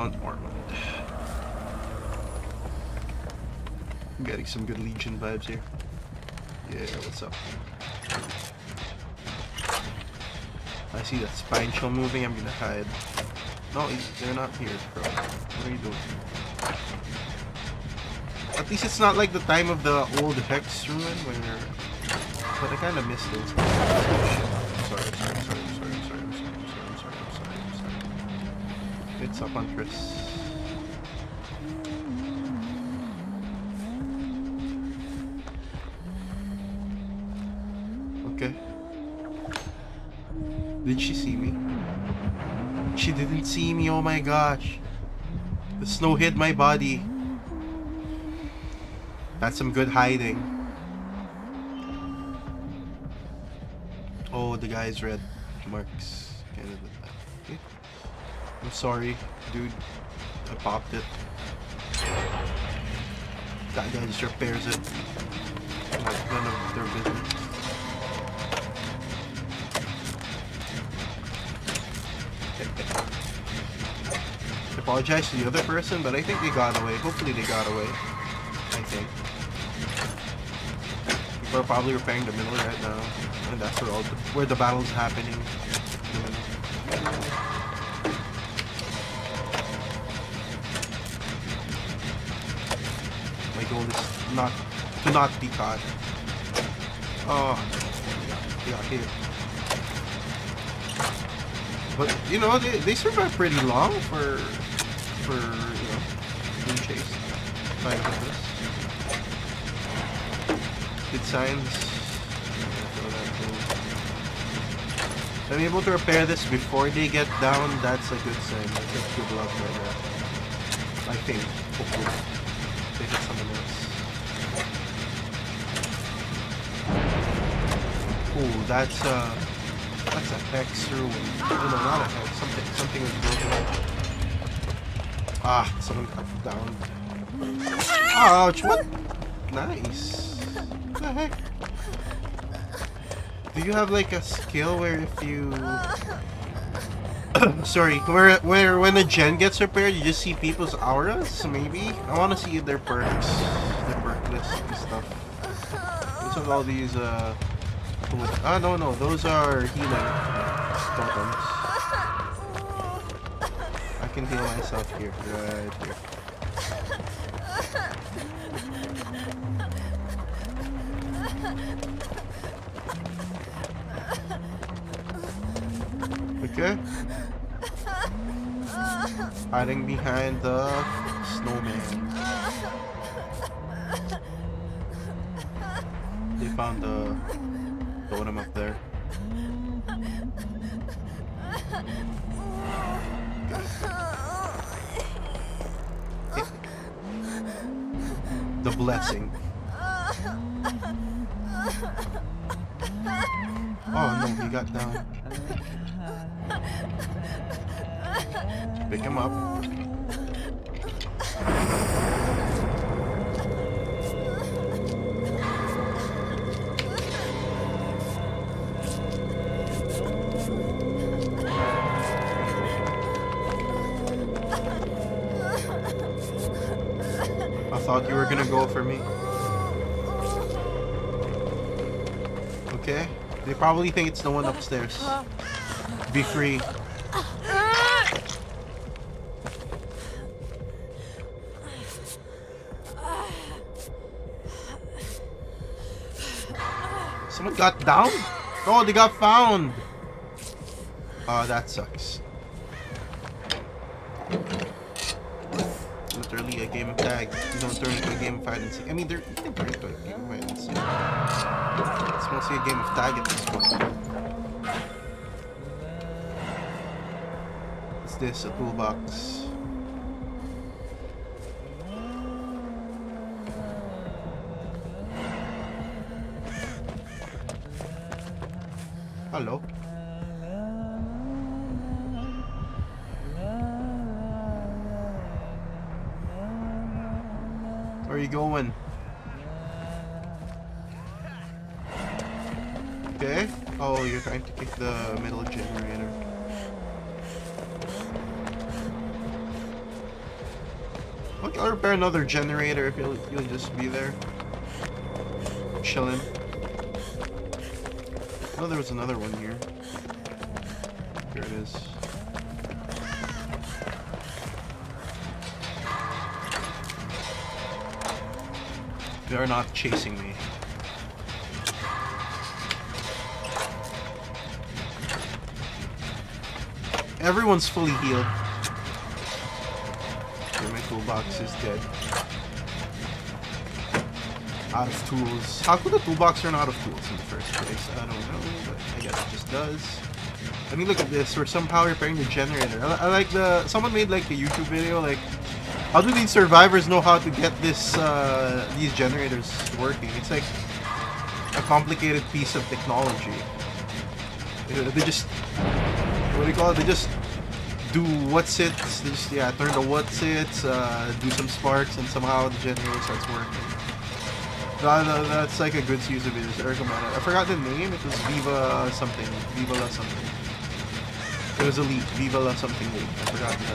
found Ormond. I'm getting some good Legion vibes here. Yeah, what's up? I see that Spine Chill moving, I'm gonna hide. No, they're not here, bro. What are you doing? At least it's not like the time of the old Hex ruin where... But I kinda missed it. It's a Huntress. Okay. Did she see me? She didn't see me, oh my gosh. The snow hid my body. That's some good hiding. Oh, the guy's red marks. I'm sorry, dude. I popped it. That guy just repairs it. Like none of their business. I apologize to the other person, but I think they got away. Hopefully they got away. I think. People are probably repairing the middle right now. And that's where all the, where the battle's happening. Not to not be caught. Oh, yeah, yeah, here. But you know, they, they survive pretty long for for you know being chased by this. Good signs. I'm able to repair this before they get down, that's a good sign. That's a good luck right there. I think, hopefully. They hit someone else. Oh, that's uh that's a hex ruin. Oh no, not a hex. Something something is broken. Ah, someone got down. Ouch, what? Nice. What the heck? Do you have like a skill where if you sorry, where where when a gen gets repaired you just see people's auras, maybe? I wanna see their perks. Their perk and stuff. What's with all these uh Ah no no, those are healing totems. I can heal myself here, right here. Okay. Hiding behind the snowman. They found the Down. Pick him up. I thought you were gonna go for me. Probably think it's the one upstairs. Be free. Someone got down? Oh, they got found. Oh, that sucks. Literally a game of tag. You don't turn into a game of hide and. I mean, they're turn into a game of hide and seek. It's mostly a game of tag at this point. What's this? A toolbox. Another generator if you'll, you'll just be there. Chilling. Oh, there was another one here. Here it is. They are not chasing me. Everyone's fully healed. Toolbox is dead. Out of tools. How could the toolbox run out of tools in the first place? I don't know, but I guess it just does. I mean, look at this. We're somehow repairing the generator. I, I like the... Someone made like a YouTube video, like, how do these survivors know how to get this, uh, these generators working? It's like a complicated piece of technology. They just what do you call it? They just do what's it, just, yeah, turn the what's it, uh, do some sparks, and somehow the generator starts working. That's like a good use of it. It. I forgot the name. It was Viva something. Viva la something. It was Elite. Viva la something Elite. I forgot the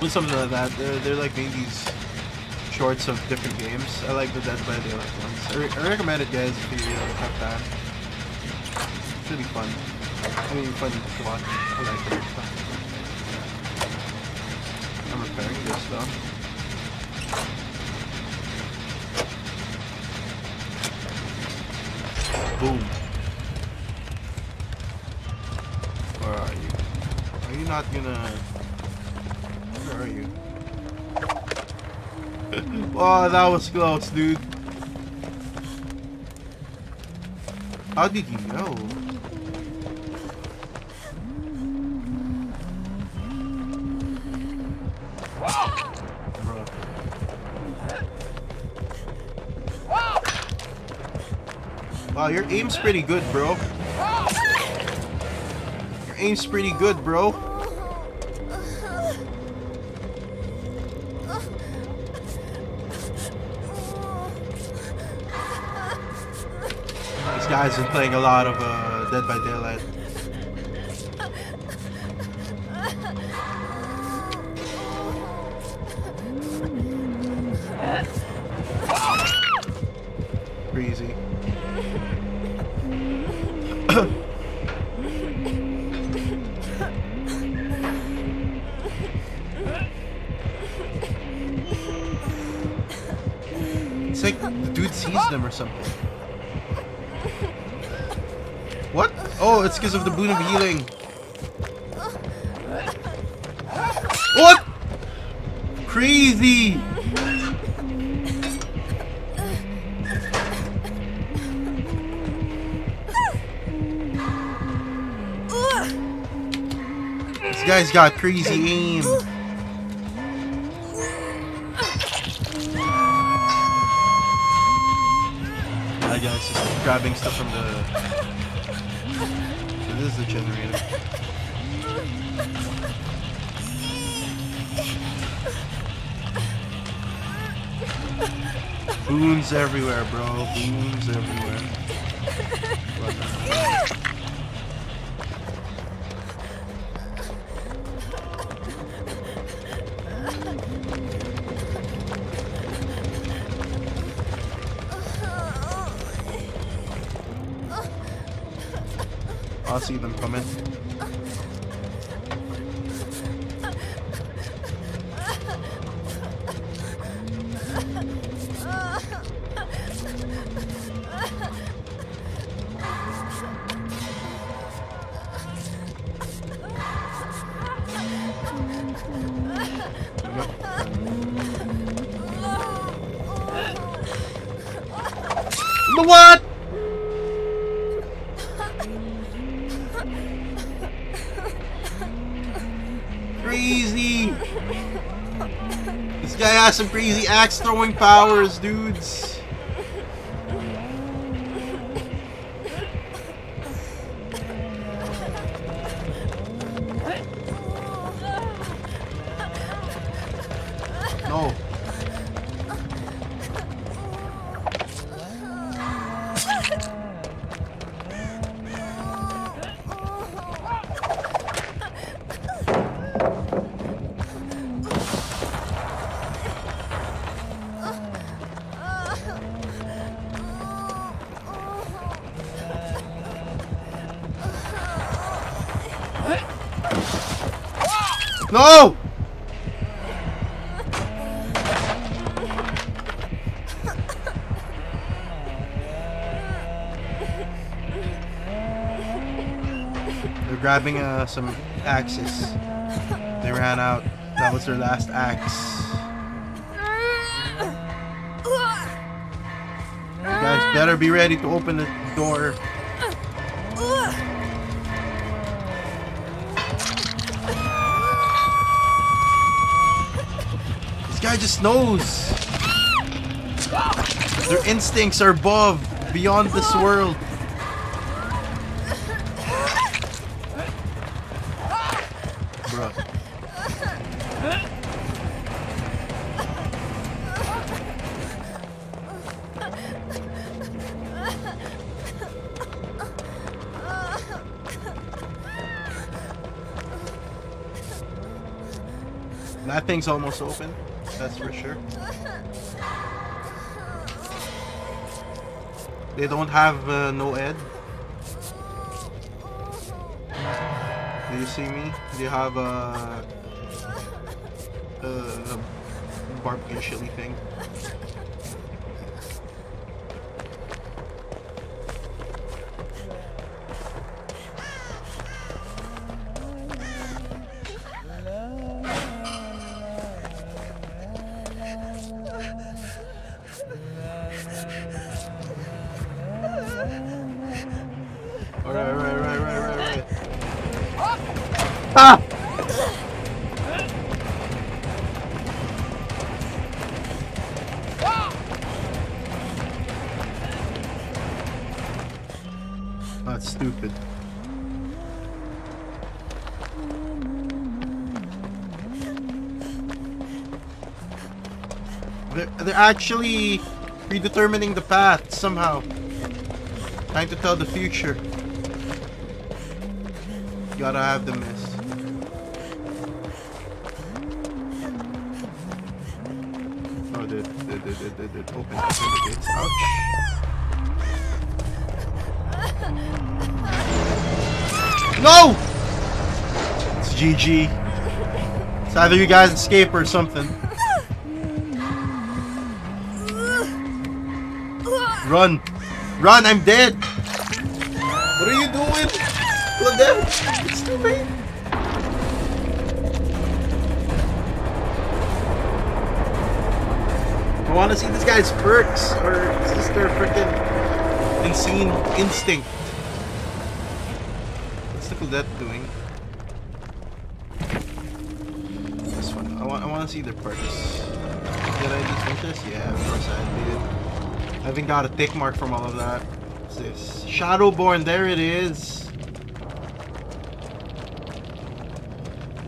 name. Something like that. They're, they're like making these shorts of different games. I like the Dead by Daylight ones. I, re I recommend it, guys, if you uh, have time. It's really fun. I'm repairing this though. Boom. Where are you? Are you not gonna... Where are you? oh, that was close, dude. How did you know? Wow, your aim's pretty good, bro. Your aim's pretty good, bro. These guys been playing a lot of uh, Dead by Daylight. It's because of the boon of healing. What? Crazy! This guy's got crazy aim. I guess just grabbing stuff from the. Generator. Boons everywhere, bro. Boons everywhere. I'll see them coming. Crazy axe throwing powers, dudes. Grabbing uh, some axes. They ran out. That was their last axe. You guys better be ready to open the door. This guy just knows. Their instincts are above, beyond this world. Thing's almost open. That's for sure. They don't have uh, NOED. Do you see me? They have a, a, a barbecue chili thing. Actually predetermining the path somehow. Trying to tell the future. Gotta have the miss. Oh, did did did did, did open open the gates? Ouch. No! It's GG. It's either you guys escape or something. Run! Run! I'm dead! What are you doing? Claudette? It's too late. I want to see this guy's perks, or is this their freaking insane instinct? What's the Claudette doing? This one. I want. I want to see their perks. Did I just finish this? Yeah, of course I did. I even got a tick mark from all of that. What's this? Shadowborn. There it is.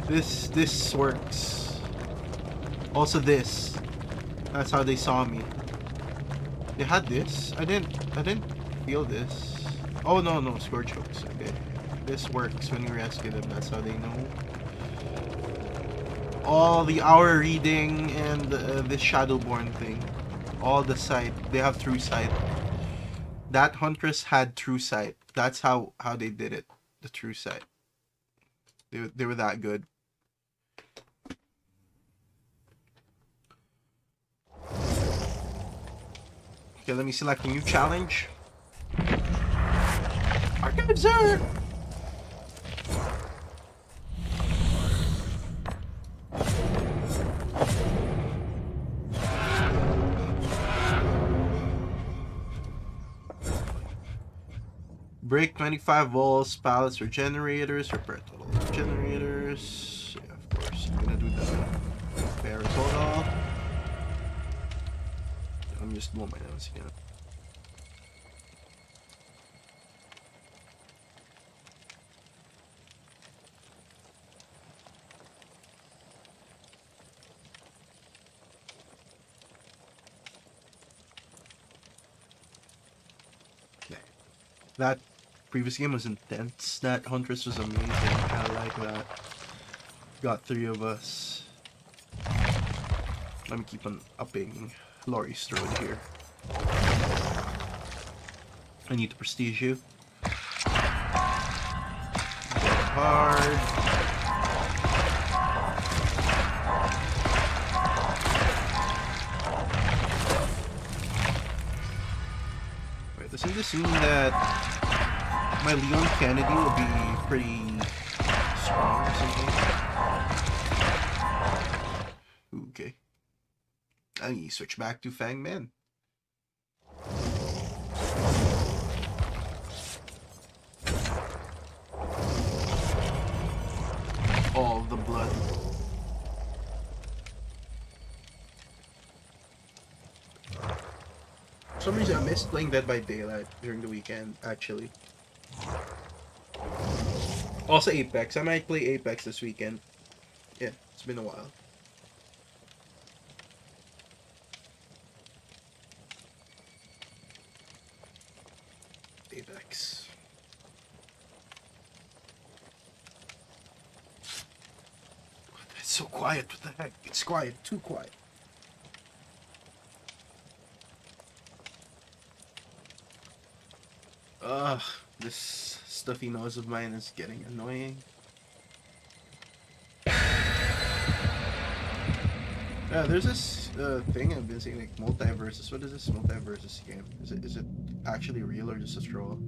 This this works. Also this. That's how they saw me. They had this. I didn't I didn't feel this. Oh no no scourge hooks. Okay. This works when you rescue them, that's how they know. All the hour reading and uh, this Shadowborn thing. All the sight. They have true sight. That Huntress had true sight. That's how how they did it. The true sight. They, they were that good. Okay, let me select a new challenge. Archives are... Break 25 walls, pallets or generators, repair total generators. Yeah, of course. I'm gonna do the repair total. I'm just blow my nose again. That previous game was intense. That Huntress was amazing. I like that. Got three of us. Let me keep on upping Laurie Strode here. I need to prestige you. Get. Doesn't this mean that my Leon Kennedy will be pretty strong or something? Okay. I need to switch back to Feng Min. All the blood. For some reason I missed playing Dead by Daylight during the weekend, actually. Also Apex. I might play Apex this weekend. Yeah, it's been a while. Apex. It's so quiet. What the heck? It's quiet. Too quiet. Ugh, this stuffy nose of mine is getting annoying. Yeah, there's this uh, thing I've been seeing, like MultiVersus. What is this MultiVersus game? Is it is it actually real or just a troll?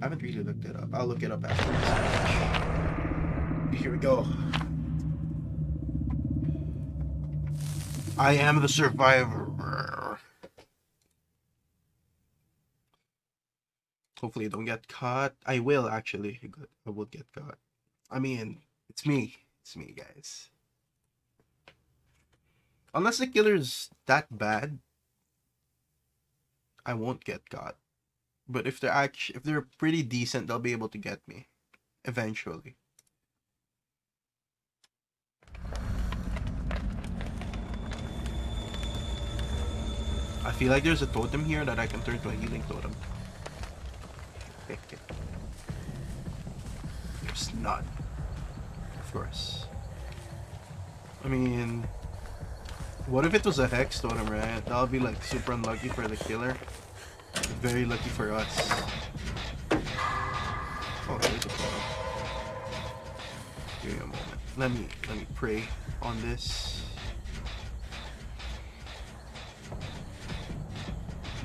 I haven't really looked it up. I'll look it up after this. Here we go. I am the survivor. Hopefully I don't get caught. I will actually. I will get caught. I mean, it's me. It's me, guys. Unless the killer's that bad, I won't get caught. But if they're actually, if they're pretty decent, they'll be able to get me eventually. I feel like there's a totem here that I can turn to a healing totem. There's none. Of course. I mean, what if it was a hex totem, right? That would be like super unlucky for the killer. Very lucky for us. Oh, there's a totem. Give me a moment. Let me let me pray on this.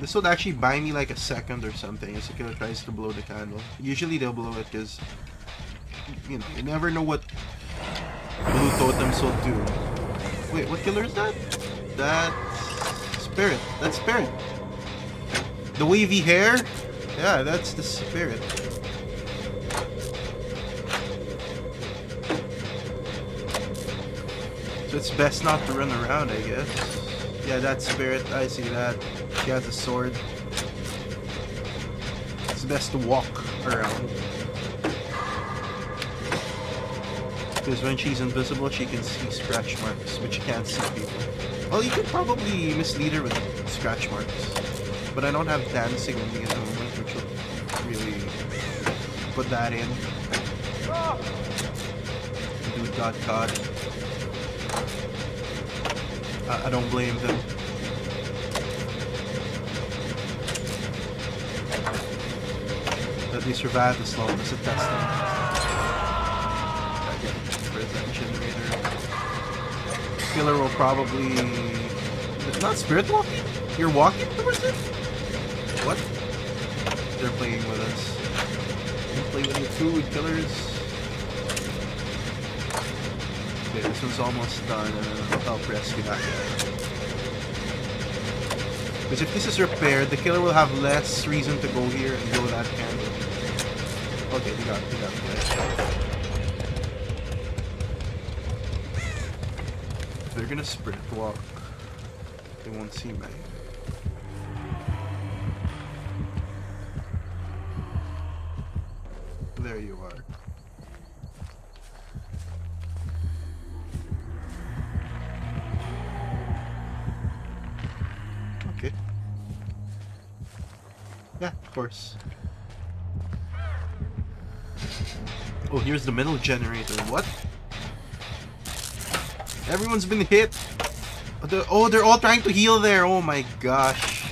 This would actually buy me like a second or something as killer tries to blow the candle. Usually they'll blow it because, you know, you never know what blue totems will do. Wait, what killer is that? That spirit. That's spirit. The wavy hair? Yeah, that's the spirit. So it's best not to run around, I guess. Yeah, that spirit, I see that. She has a sword. It's best to walk around. Because when she's invisible, she can see scratch marks, but she can't see people. Well, you could probably mislead her with scratch marks. But I don't have dancing with me at the moment, which will really put that in. Dude. I, I don't blame them. That they a testament. I get prison generator. Killer will probably... It's not spirit walking? You're walking towards it? What? They're playing with us. Don't play with food, killers. Okay, this one's almost done, and then I'll help rescue that guy. Because if this is repaired, the killer will have less reason to go here and go that candle. Okay, got, got they're gonna sprint walk, they won't see me. There you are. Okay. Yeah, of course. Oh, here's the middle generator. What? Everyone's been hit. Oh they're, oh, they're all trying to heal there. Oh my gosh.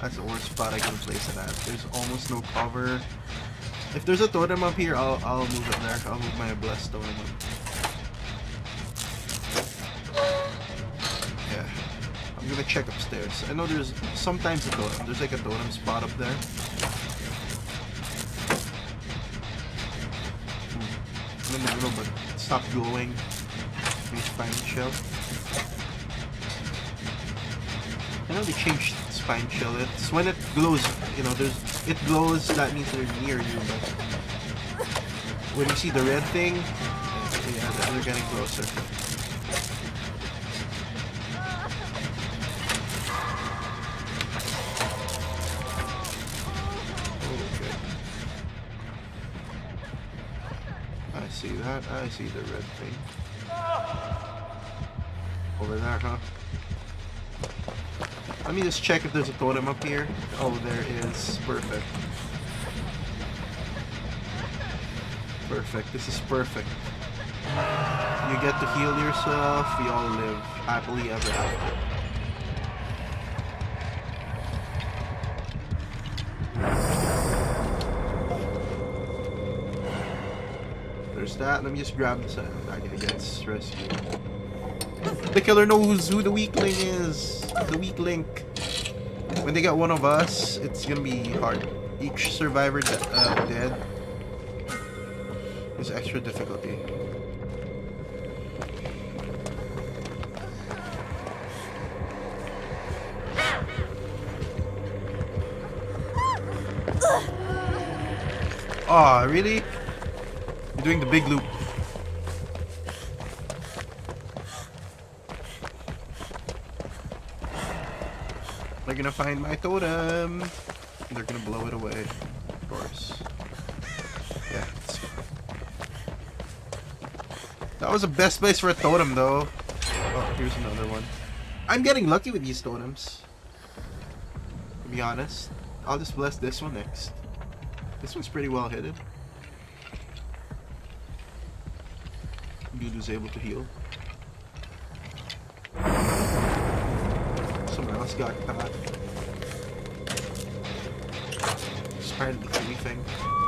That's the worst spot I can place it at. There's almost no cover. If there's a totem up here, I'll, I'll move it there. I'll move my blessed totem up. Yeah. I'm gonna check upstairs. I know there's sometimes a totem. There's like a totem spot up there. Hmm. I don't know, but stopped glowing. Maybe Spine Chill. I know they changed Spine Chill. It's when it glows, you know, there's it glows, that means they're near you, but when you see the red thing, yeah, they're getting closer. I see the red thing. Over there, huh? Let me just check if there's a totem up here. Oh, there is. Perfect. Perfect. This is perfect. You get to heal yourself. We all live happily ever after. That. Let me just grab this back against rescue. The killer knows who the weak link is. The weak link. When they get one of us, it's gonna be hard. Each survivor de uh, dead is extra difficulty. Aw, oh, really? Doing the big loop. They're gonna find my totem. They're gonna blow it away, of course. Yeah. That was the best place for a totem, though. Oh, here's another one. I'm getting lucky with these totems. To be honest. I'll just bless this one next. This one's pretty well hidden. Was able to heal. Someone else got uh, that. Spider the three thing.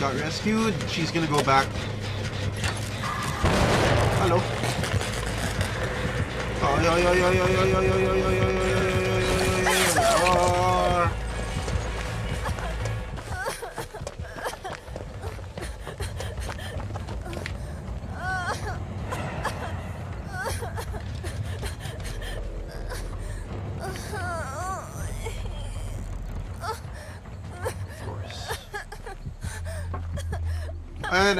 Got rescued. She's gonna go back. Hello. Oh, yo, yo, yo, yo, yo, yo, yo, yo, yo, yo,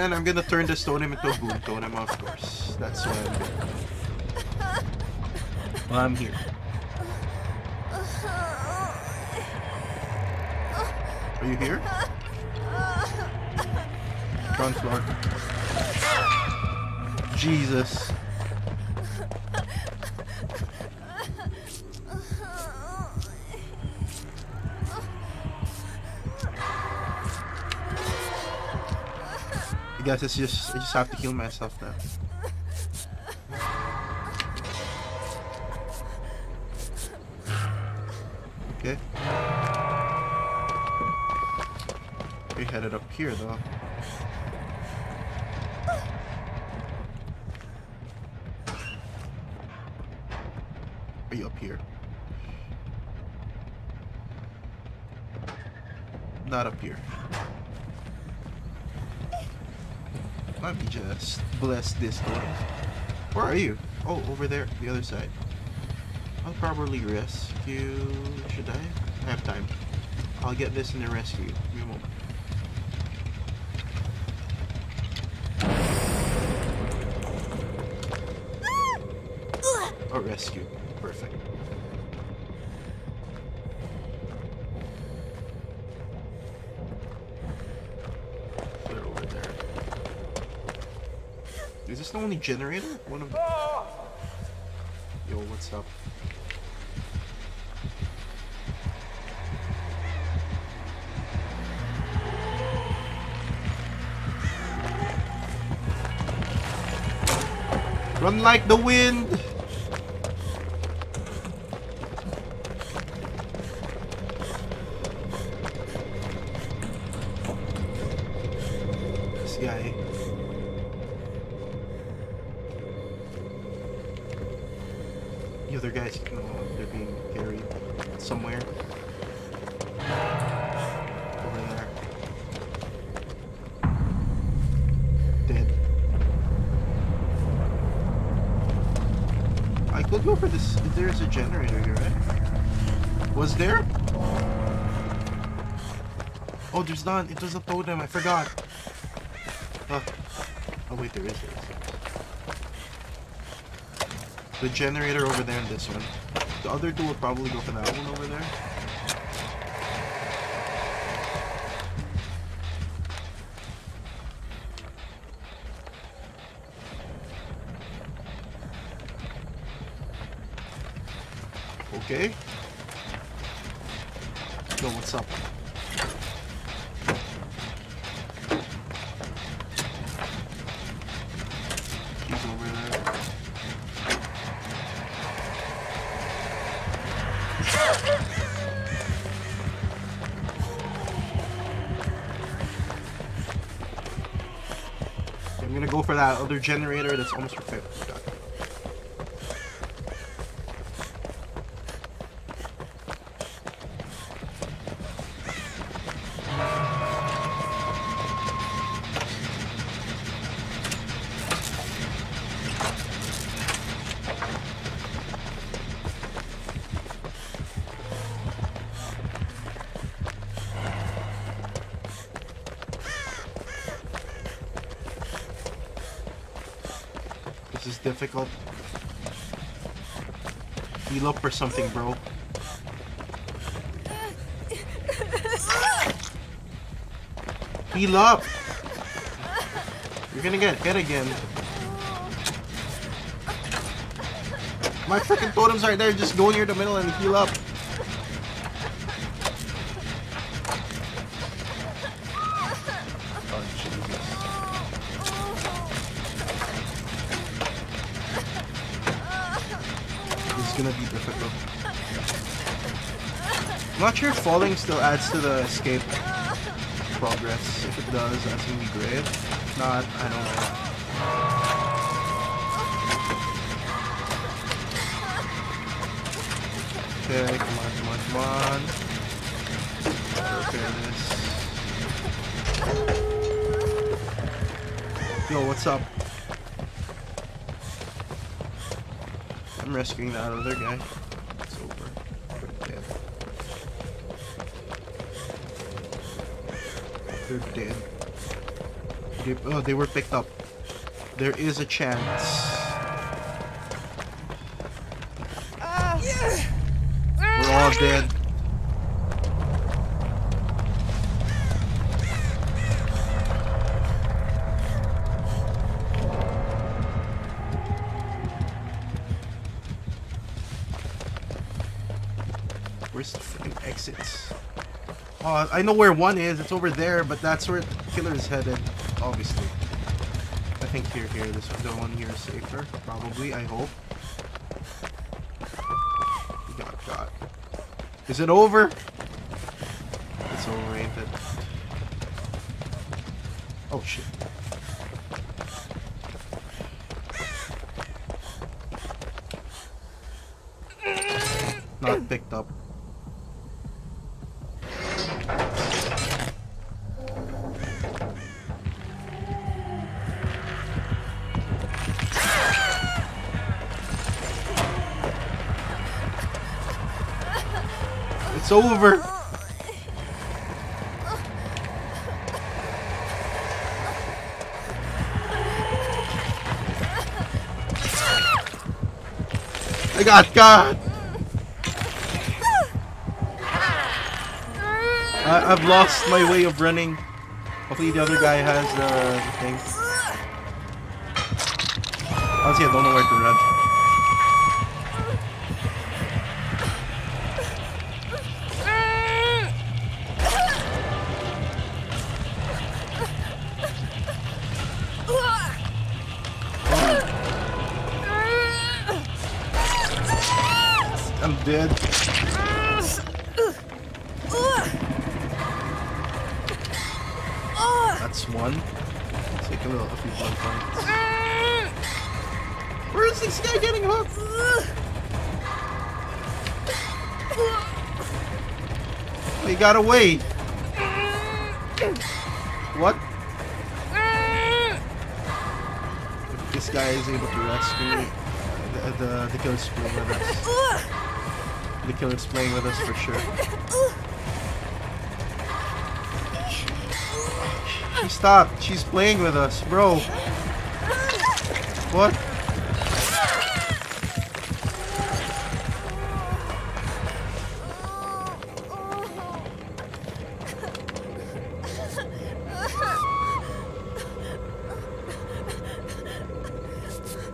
And, and I'm gonna turn this totem into a boon totem, of course. That's why I'm doing. Well, I'm here. Are you here? Ground floor. Jesus. Guess it's just I just have to heal myself now. Okay. We headed up here though. Are you up here? Not up here. Let me just bless this door. Where are you? Oh, over there, the other side. I'll probably rescue. Should I? I have time. I'll get this and the rescue. Give me a moment. Oh, rescue. Perfect. the only generator? One of Yo, what's up? Run like the wind! There's not. It was a totem. I forgot. Oh, oh wait, there is. There is. The generator over there and this one. The other two will probably go for that one over there. That other generator that's almost repaired. Difficult. Heal up or something, bro. Heal up! You're gonna get hit again. My freaking totems right there, just go near the middle and heal up. Sure falling still adds to the escape progress. If it does, that's gonna be great. If not, I don't know. Okay, come on, come on, come on. Repair this. Yo, what's up? I'm rescuing that other guy. They're dead. They, oh, they were picked up. There is a chance. Ah. We're all dead. I know where one is. It's over there, but that's where the killer is headed. Obviously. I think here, here. This the one here is safer. Probably. I hope. God, God. Is it over? It's over. I got God. I, I've lost my way of running. Hopefully the other guy has uh, the thing. Honestly, I don't know where to run. Dead. That's one. Take a little a few blood points. Where is this guy getting hooked? We gotta wait. What? If this guy is able to rescue the the, the killer's playing with us. The killer's playing with us for sure. She stopped. She's playing with us, bro. What?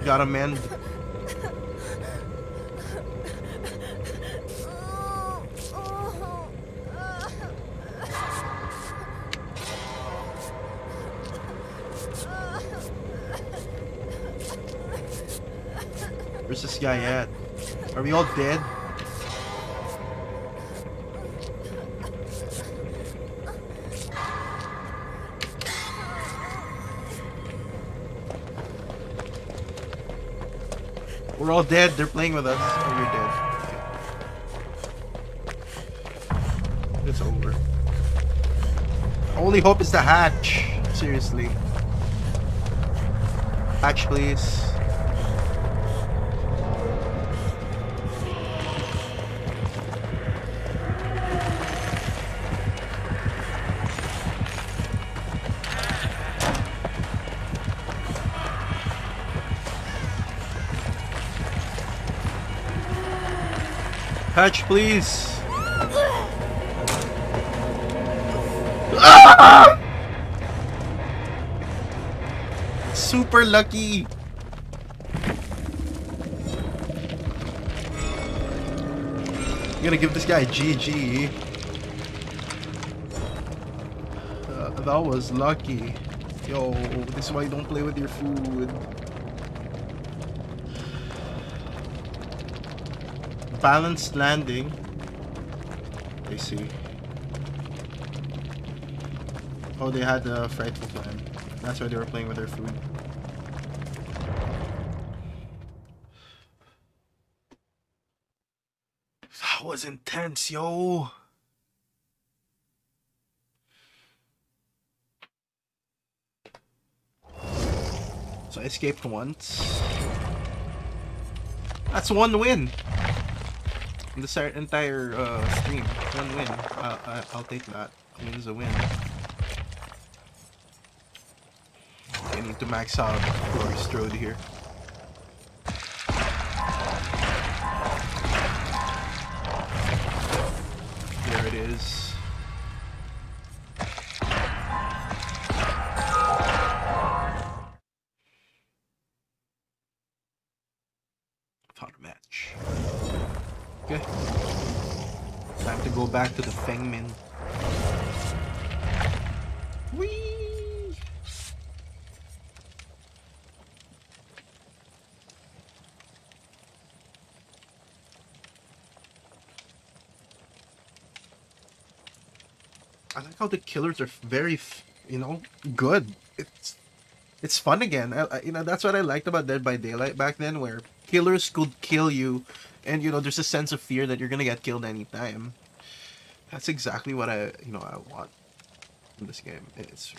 Got a man. Guy at? Are we all dead? We're all dead. They're playing with us. Oh, you're dead. It's over. Only hope is the hatch. Seriously. Hatch, please. Hatch, please. Ah! Super lucky. You gotta give this guy GG. Uh, that was lucky. Yo, this is why you don't play with your food. Balanced landing. I see. Oh, they had a frightful plan. That's why they were playing with their food. That was intense, yo. So I escaped once. That's one win. This entire uh, stream. One win. Uh, I, I'll take that. A win is a win. I need to max out Glory Strode here. Go back to the Feng Min. Whee! I like how the killers are very, you know, good. It's it's fun again. I, I- you know, that's what I liked about Dead by Daylight back then, where killers could kill you, and you know, there's a sense of fear that you're gonna get killed anytime. That's exactly what I, you know, I want in this game. It's,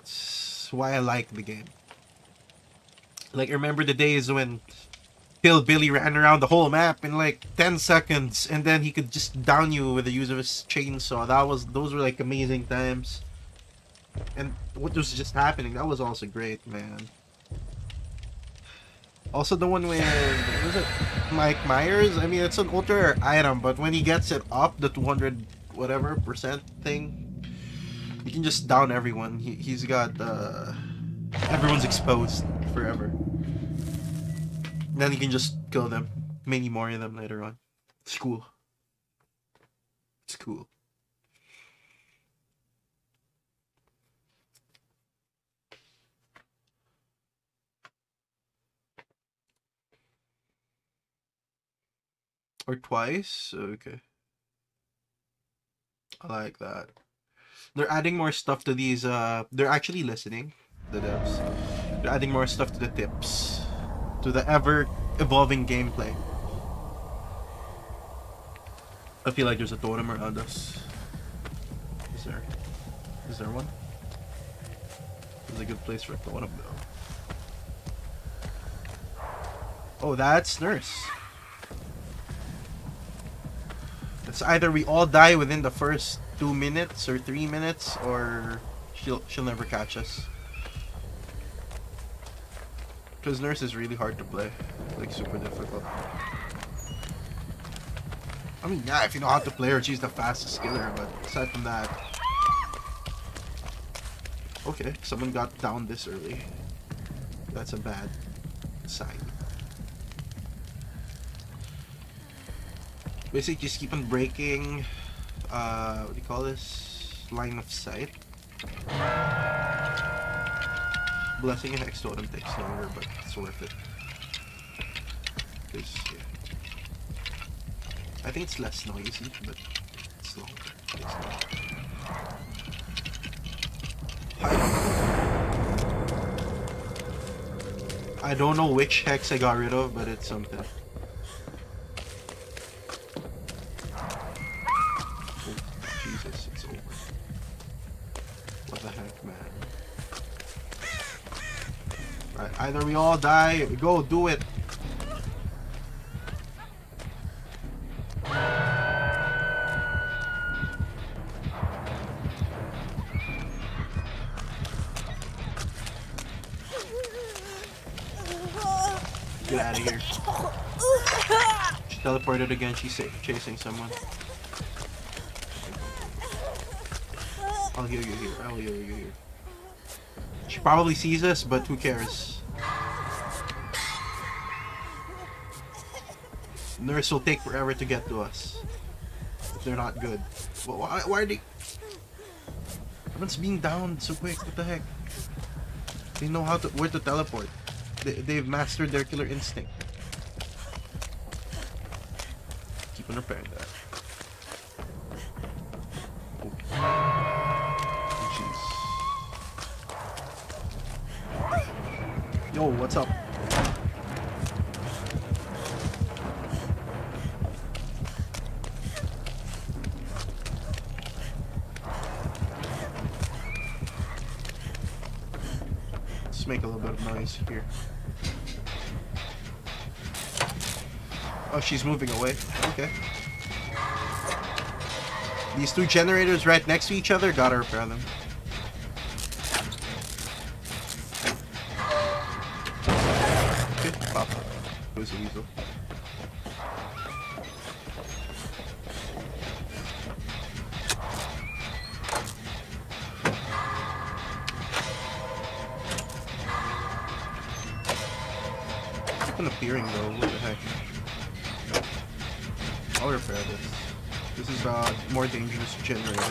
it's why I like the game. Like, remember the days when Hillbilly ran around the whole map in like 10 seconds, and then he could just down you with the use of his chainsaw. That was, those were like amazing times. And what was just happening, that was also great, man. Also the one with, was it Mike Myers? I mean, it's an ultra item, but when he gets it up, the 200 whatever percent thing, you can just down everyone. He, he's got, uh, everyone's exposed forever. Then you can just kill them. Many more of them later on. It's cool. It's cool. or twice. Okay. I like that. They're adding more stuff to these. Uh, they're actually listening, the devs. They're adding more stuff to the tips, to the ever evolving gameplay. I feel like there's a totem around us. Is there? Is there one? Is a good place for a totem though. Oh, that's Nurse. It's either we all die within the first two minutes or three minutes, or she'll she'll never catch us. Because Nurse is really hard to play, like super difficult. I mean, yeah, if you know how to play her, she's the fastest killer, but aside from that... Okay, someone got down this early. That's a bad sign. Basically, just keep on breaking, uh, what do you call this? Line of sight. Blessing and Hex Totem takes longer, but it's worth it. Because, yeah. I think it's less noisy, but it's longer. It's I don't know which hex I got rid of, but it's something. Either we all die, go do it. Get out of here. She teleported again. She's chasing someone. I'll heal you here. I'll heal you here. She probably sees us, but who cares? Nurse will take forever to get to us. If they're not good. Why, why are they... Everyone's being down so quick. What the heck? They know how to where to teleport. They, they've mastered their killer instinct. Keep on repairing that. Oh. Yo, what's up? Let's make a noise here. Oh, she's moving away. Okay. These two generators right next to each other, gotta repair them. This. This is a more dangerous generator.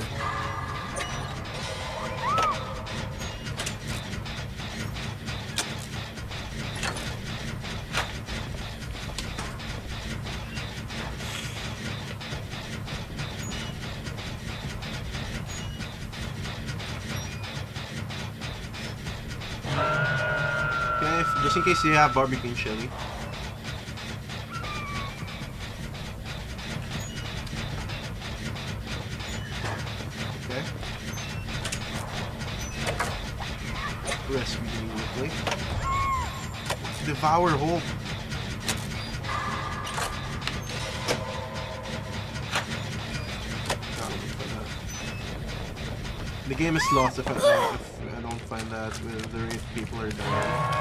Okay, just in case you have barbecue and chili. Devour hope. The game is lost if I, if I don't find that the rate people are dying.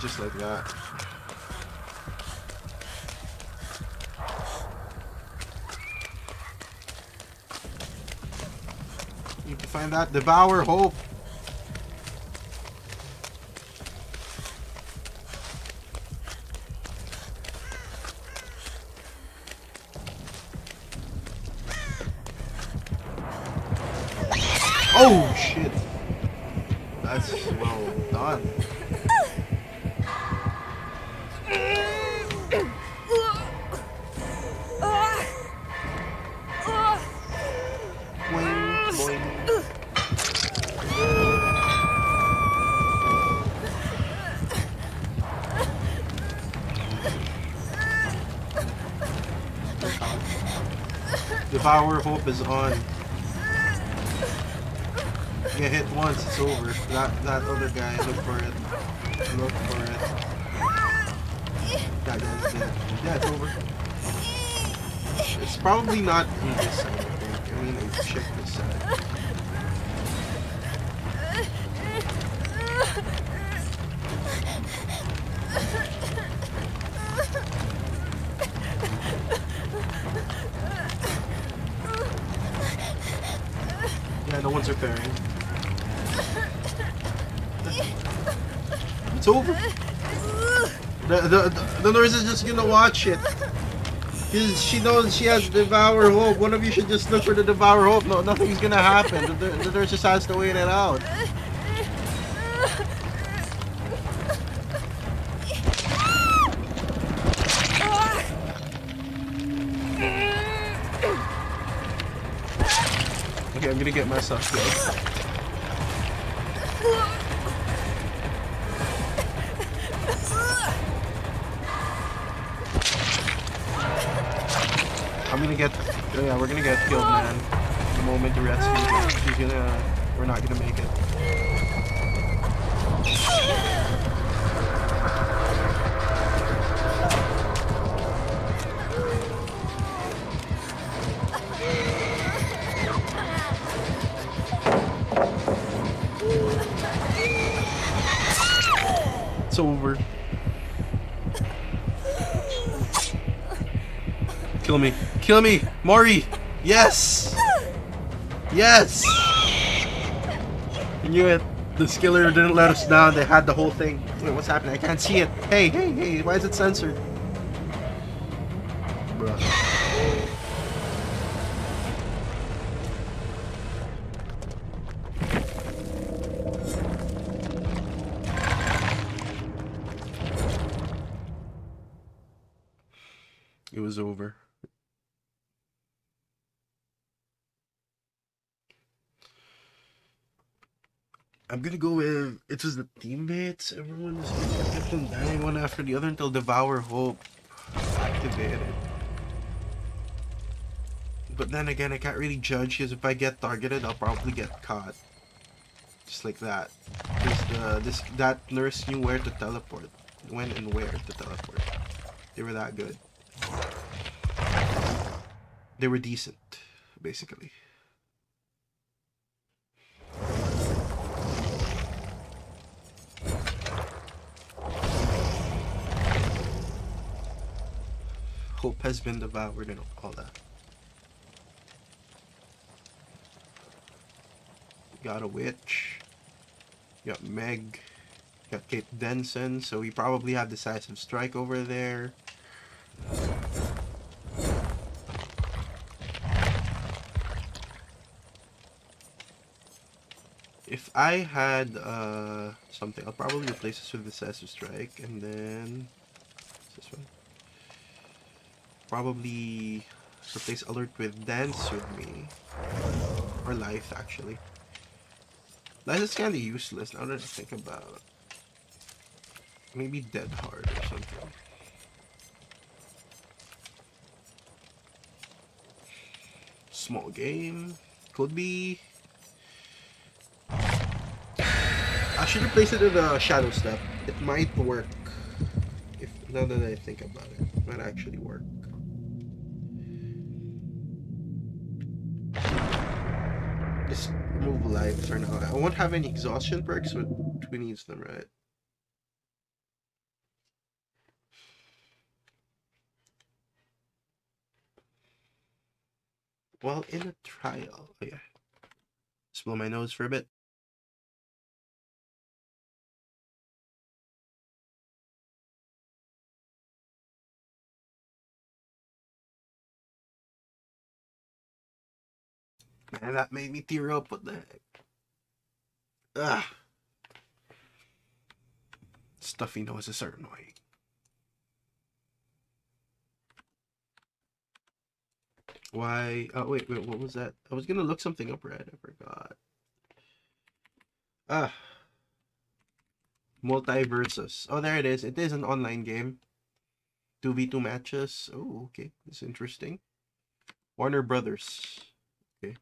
Just like that. You can find that. Devour hope. Devour Hope is on. Get hit once, it's over. That that other guy, look for it. Look for it. That guy's dead. Yeah, it's over. It's probably not in this side, I think. I mean, check this side. The, nurse is just gonna watch it. She knows she has Devour Hope. One of you should just look for the Devour Hope. No, nothing's gonna happen. The, the nurse just has to wait it out. Okay, I'm gonna get myself killed. Kill me. Mori! Yes! Yes! I knew it. The skiller didn't let us down. They had the whole thing. Wait, what's happening? I can't see it. Hey, hey, hey, why is it censored? Bruh. I'm gonna go with it was the teammates. Everyone just kept on dying one after the other until Devour Hope activated. But then again, I can't really judge because if I get targeted, I'll probably get caught. Just like that. Because the this that nurse knew where to teleport, when and where to teleport. They were that good. They were decent, basically. Hope has been devoured and all that. Got a witch. Got Meg. Got Kate Denson, so we probably have decisive strike over there. If I had uh, something, I'll probably replace this with decisive strike, and then. Probably replace alert with dance with me, or Lithe actually. Lithe is kind of useless now that I think about. Maybe dead hard or something. Small game could be. I should replace it with a shadow step. It might work. If now that I think about it, it might actually work. Just remove Lithe for now. I won't have any exhaustion perks, but who needs them, right? While in a trial, oh yeah. Just blow my nose for a bit. Man, that made me tear up. What the heck? Ugh. Stuffy noses are annoying. Why? Oh, wait, wait, what was that? I was gonna look something up, Red. I forgot. Ah. Multiversus. Oh, there it is. It is an online game. 2v2 matches. Oh, okay. That's interesting. Warner Brothers. Okay.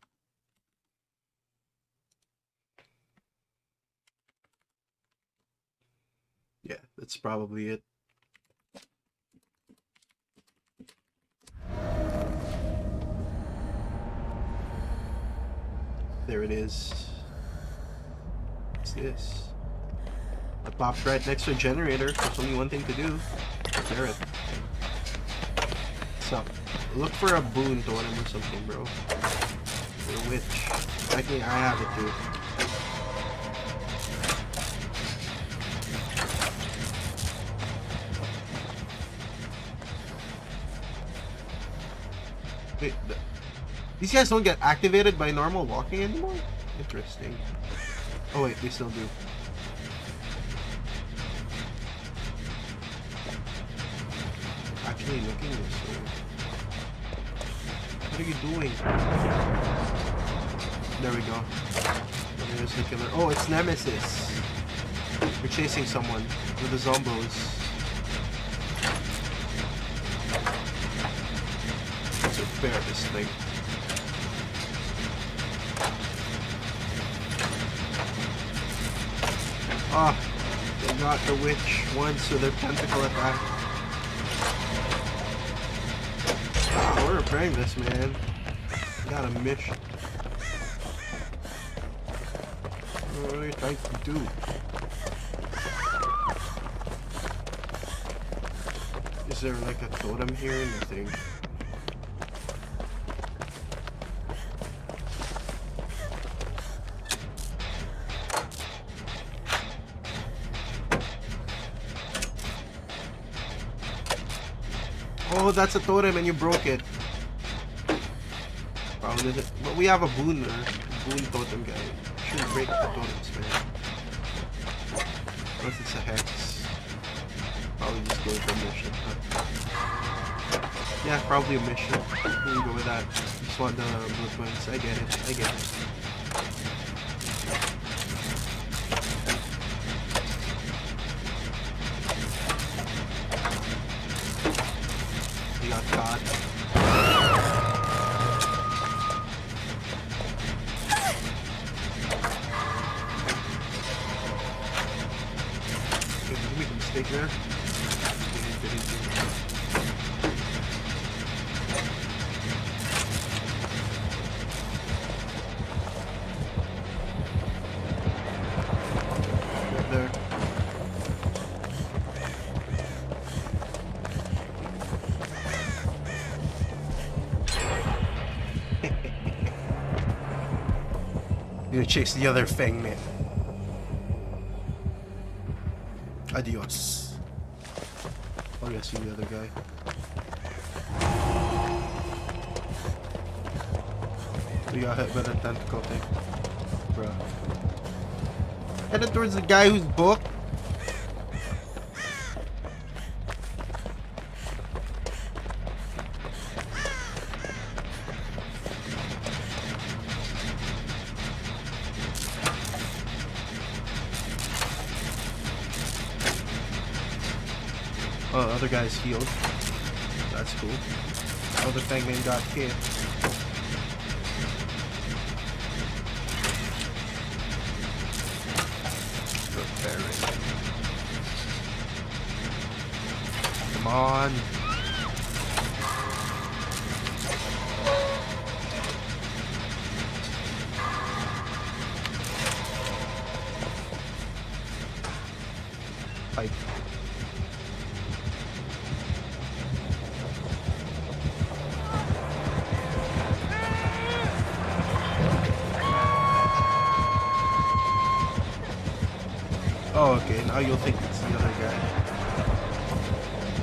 Yeah, that's probably it. There it is. What's this? It pops right next to a generator. There's only one thing to do. Repair it. So, look for a boon totem or something, bro. Or a witch. Actually, I have it too. Wait, the, these guys don't get activated by normal walking anymore? Interesting. Oh wait, they still do. Actually looking this way. What are you doing? There we go. There's the killer. Oh, it's Nemesis. We're chasing someone with the zombos. Thing. Ah, they got the witch once with their tentacle attack. Ah, we're repairing this, man. Got a mission. What are you trying to do? Is there like a totem here? Nothing. That's a totem and you broke it. Probably doesn't. But we have a boon or boon totem guy. Shouldn't break the totems, man. Unless it's a hex. Probably just go with a mission. Yeah, probably a mission. We go with that. Just want the blue twins. I get it. I get it. Chase the other Feng Min. Adios. Oh yeah, see the other guy. We got hit by the tentacle thing. Eh? Bruh. Headed towards the guy who's booked. Oh, healed. That's cool. Other Feng Min got hit. Repair it. Come on. You'll think it's the other guy.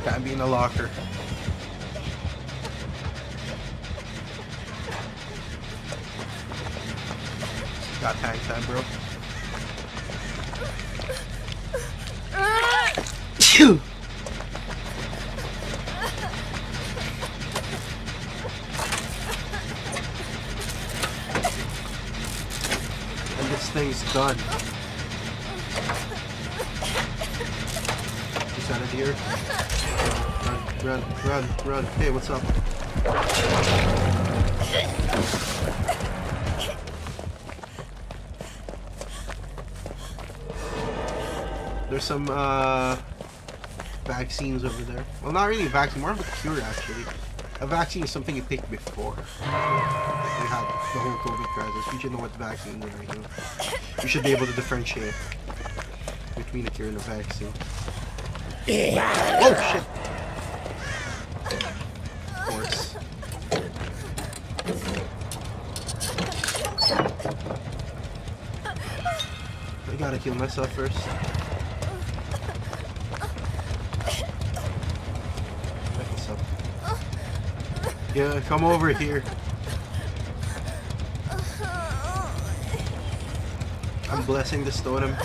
Can't be in the locker. Some uh, vaccines over there. Well, not really a vaccine, more of a cure actually. A vaccine is something you take before we had the whole COVID crisis. You should know what the vaccine is right now. You should be able to differentiate between a cure and a vaccine. Oh shit! Of course. I gotta kill myself first. Check this up. Yeah, come over here. I'm blessing the totem.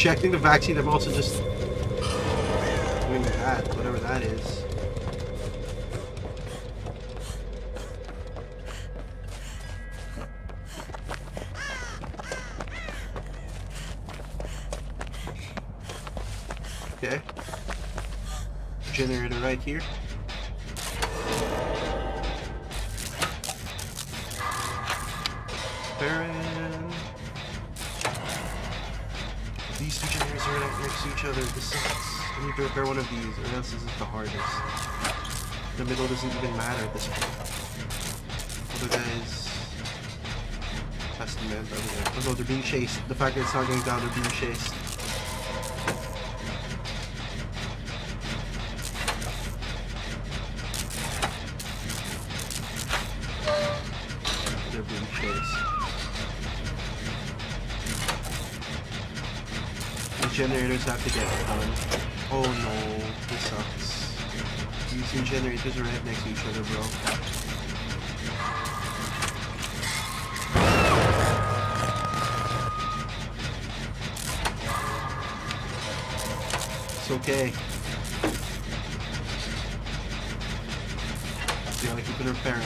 Injecting the vaccine, I'm also just doing that, whatever that is. Okay. Generator right here. One of these, or else this is the hardest. The middle doesn't even matter at this point. Other guys. Testament over there. No, they're being chased. The fact that it's not going down, they're being chased. Two generators are right next to each other, bro. It's okay. You gotta keep it repairing.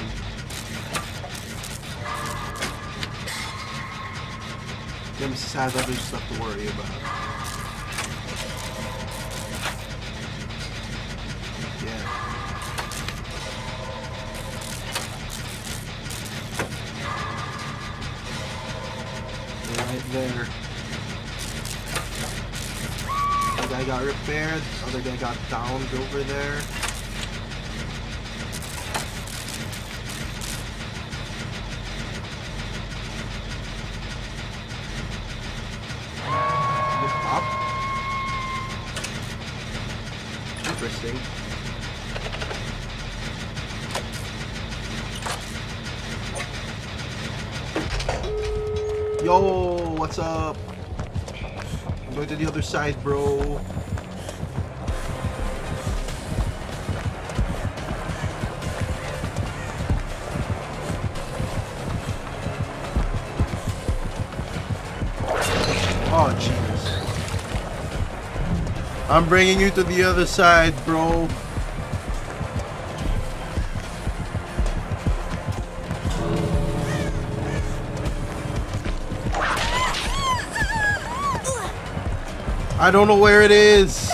Nemesis has other stuff to worry about. Guy got other guy got downed over there. Interesting. Yo, what's up? I'm going to the other side, bro. I'm bringing you to the other side, bro. I don't know where it is.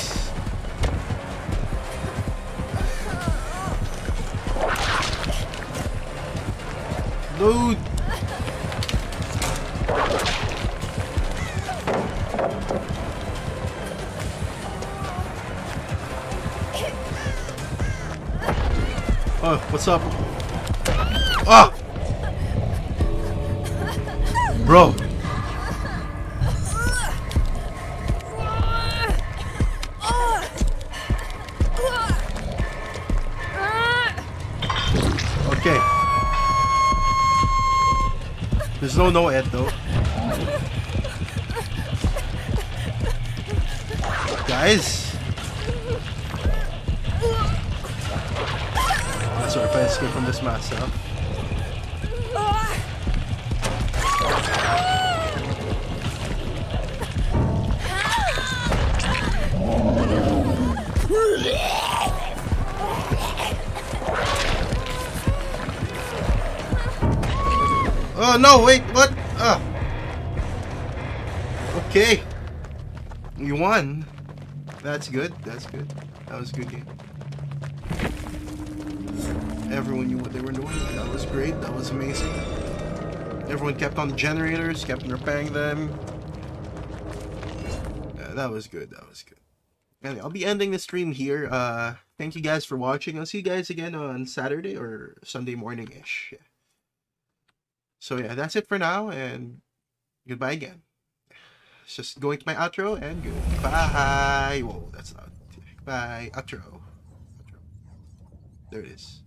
Dude. What's up? Ah! Bro. Okay. There's no NOED good, that's good. That was a good game. Everyone knew what they were doing. That was great, that was amazing. Everyone kept on the generators, kept repairing them. Yeah, that was good, that was good. Anyway, I'll be ending the stream here. Uh, thank you guys for watching. I'll see you guys again on Saturday or Sunday morning-ish. Yeah. So yeah, that's it for now, and goodbye again. Just going to my outro, and goodbye. Whoa, that's loud. Bye. Outro. outro. There it is.